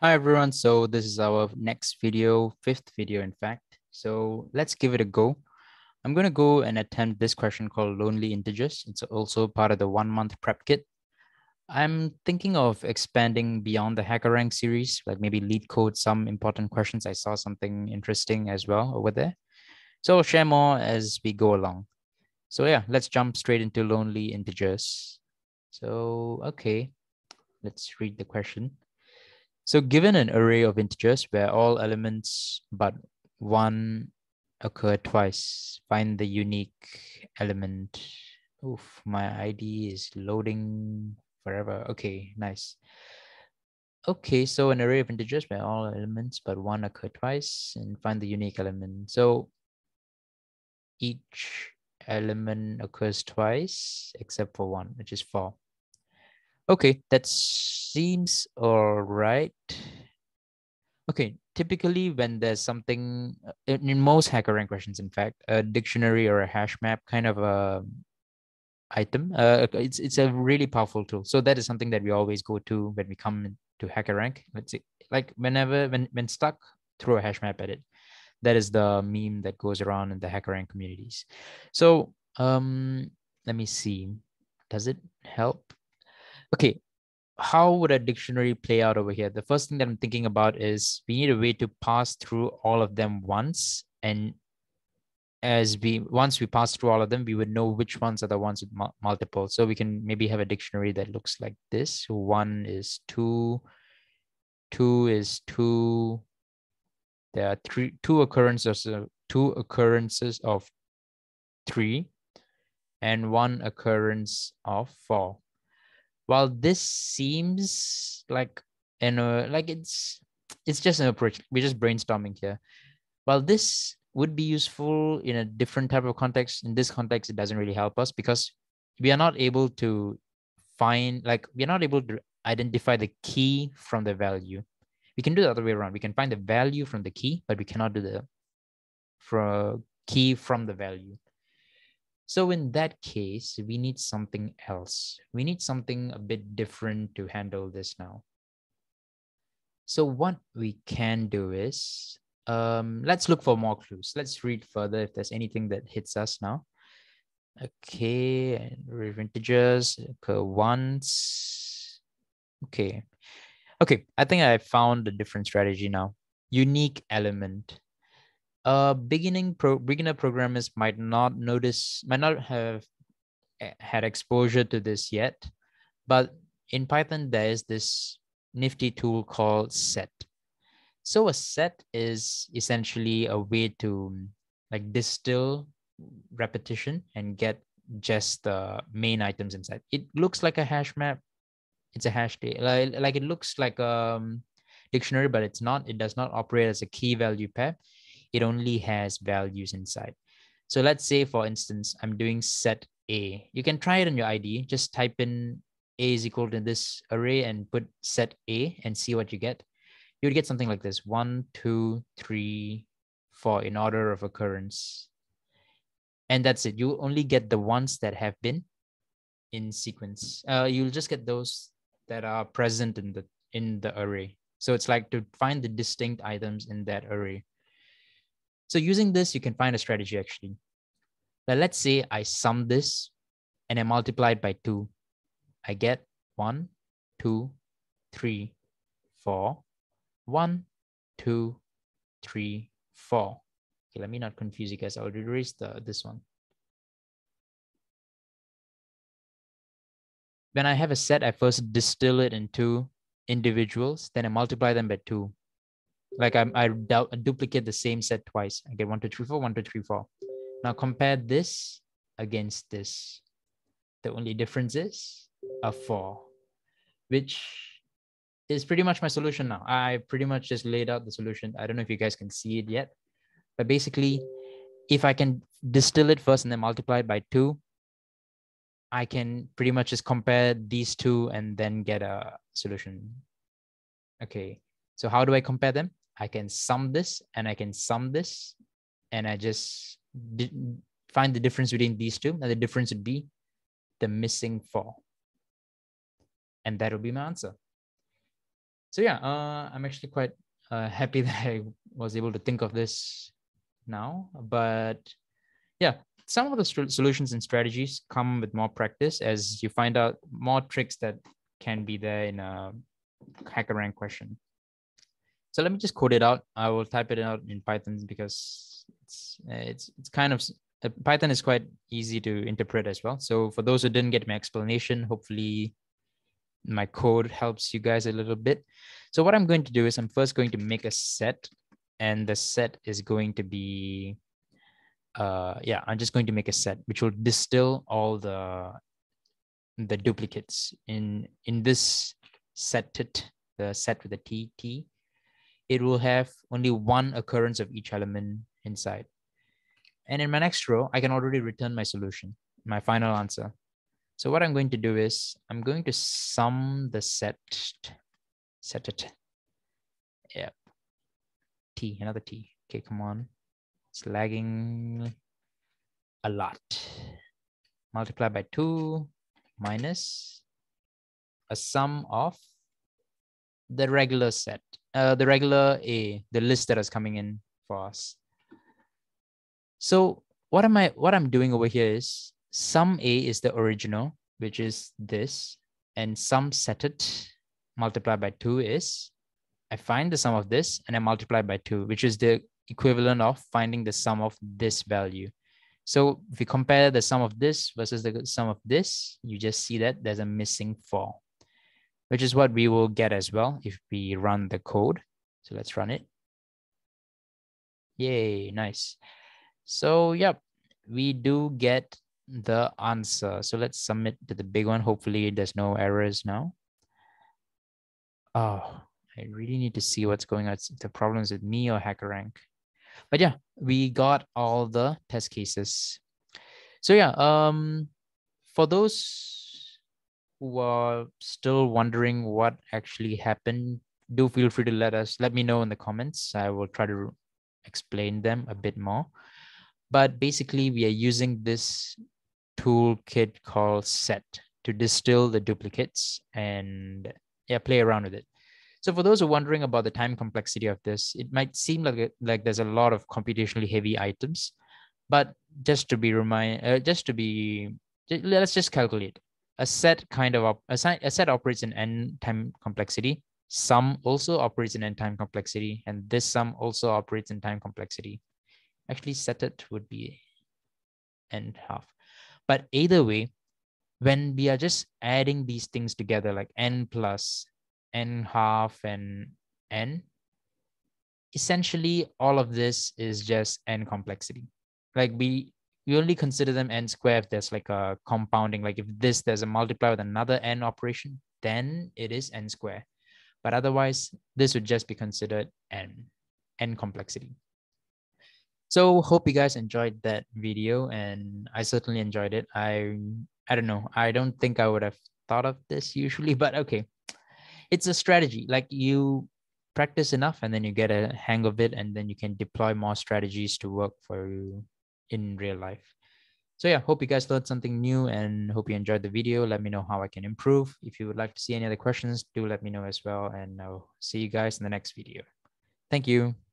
Hi everyone, so this is our next video, fifth video in fact. So let's give it a go. I'm going to go and attempt this question called lonely integers. It's also part of the one month prep kit. I'm thinking of expanding beyond the HackerRank series, like maybe LeetCode some important questions. I saw something interesting as well over there. So I'll share more as we go along. So yeah, let's jump straight into lonely integers. So, okay, let's read the question. So given an array of integers where all elements but one occur twice, find the unique element. Oof, my ID is loading forever. Okay, nice. Okay, so an array of integers where all elements but one occur twice and find the unique element. So each element occurs twice except for one, which is four. Okay, that seems all right. Okay, typically when there's something uh, in, most HackerRank questions, in fact, a dictionary or a hash map kind of a item, uh, it's it's a really powerful tool. So that is something that we always go to when we come to HackerRank. Let's say, like whenever when when stuck, throw a hash map at it. That is the meme that goes around in the HackerRank communities. So um, let me see. Does it help? Okay, how would a dictionary play out over here? The first thing that I'm thinking about is we need a way to pass through all of them once. And as we, once we pass through all of them, we would know which ones are the ones with multiple. So we can maybe have a dictionary that looks like this. One is two, two is two. There are three, two occurrences, of two occurrences of three and one occurrence of four while this seems like you uh, know like it's it's just an approach we're just brainstorming here. While this would be useful in a different type of context in this context it doesn't really help us because we are not able to find like we are not able to identify the key from the value. We can do the other way around. We can find the value from the key but we cannot do the from key from the value so in that case, we need something else. We need something a bit different to handle this now. So what we can do is, um, let's look for more clues. Let's read further if there's anything that hits us now. Okay, and integers occur once. Okay. Okay, I think I found a different strategy now. Unique element uh, beginning pro beginner programmers might not notice, might not have eh, had exposure to this yet, but in Python, there is this nifty tool called set. So a set is essentially a way to like distill repetition and get just the main items inside. It looks like a hash map. It's a hash day. Like, like it looks like a um, dictionary, but it's not. It does not operate as a key value pair it only has values inside. So let's say, for instance, I'm doing set A. You can try it on your ID. Just type in A is equal to this array and put set A and see what you get. You would get something like this, one, two, three, four in order of occurrence. And that's it. You only get the ones that have been in sequence. Uh, you'll just get those that are present in the in the array. So it's like to find the distinct items in that array. So using this, you can find a strategy actually. But let's say I sum this and I multiply it by two. I get one, two, three, four, one, two, three, four. Okay, let me not confuse you guys. I'll erase the this one. When I have a set, I first distill it into individuals, then I multiply them by two like I, I duplicate the same set twice. I get one, two, three, four, one, two, three, four. Now compare this against this. The only difference is a four, which is pretty much my solution now. I pretty much just laid out the solution. I don't know if you guys can see it yet, but basically, if I can distill it first and then multiply it by two, I can pretty much just compare these two and then get a solution. Okay, so how do I compare them? I can sum this and I can sum this and I just find the difference between these two. And the difference would be the missing four. And that will be my answer. so yeah, uh, I'm actually quite uh, happy that I was able to think of this now. But yeah, some of the solutions and strategies come with more practice as you find out more tricks that can be there in a HackerRank question. So let me just code it out. I will type it out in Python because it's it's it's kind of uh, Python is quite easy to interpret as well. So for those who didn't get my explanation, hopefully my code helps you guys a little bit. So what I'm going to do is I'm first going to make a set and the set is going to be, uh, yeah, I'm just going to make a set which will distill all the the duplicates in in this set it the set with the tt it will have only one occurrence of each element inside and in my next row i can already return my solution my final answer so what I'm going to do is I'm going to sum the set, set it. Yep. T, another T. Okay, come on. It's lagging a lot. Multiply by two minus a sum of the regular set, uh, the regular A, the list that is coming in for us. So what am I, what I'm doing over here is sum A is the original, which is this, and sum set it multiplied by two is, I find the sum of this and I multiply by two, which is the equivalent of finding the sum of this value. So if you compare the sum of this versus the sum of this, you just see that there's a missing four, which is what we will get as well if we run the code. So let's run it. Yay, nice. So yep, we do get the answer. So let's submit to the big one. Hopefully there's no errors now. Oh, I really need to see what's going on. The problems with me or HackerRank. But yeah, we got all the test cases. So yeah, um, for those who are still wondering what actually happened, do feel free to let us let me know in the comments. I will try to explain them a bit more. But basically, we are using this toolkit called set to distill the duplicates and yeah, play around with it. So for those who are wondering about the time complexity of this, it might seem like like there's a lot of computationally heavy items, but just to be remind, uh, just to be, let's just calculate. A set kind of a, a set operates in n time complexity. Sum also operates in n time complexity, and this sum also operates in time complexity. Actually, set it would be n half. But either way, when we are just adding these things together, like n plus, n half, and n, essentially all of this is just n complexity. Like we we only consider them n square if there's like a compounding, like if this there's a multiply with another n operation, then it is n square. But otherwise, this would just be considered n, n complexity. So hope you guys enjoyed that video and I certainly enjoyed it. I I don't know. I don't think I would have thought of this usually, but okay. It's a strategy. Like you practice enough and then you get a hang of it and then you can deploy more strategies to work for you in real life. So yeah, hope you guys learned something new and hope you enjoyed the video. Let me know how I can improve. If you would like to see any other questions, do let me know as well. And I'll see you guys in the next video. Thank you.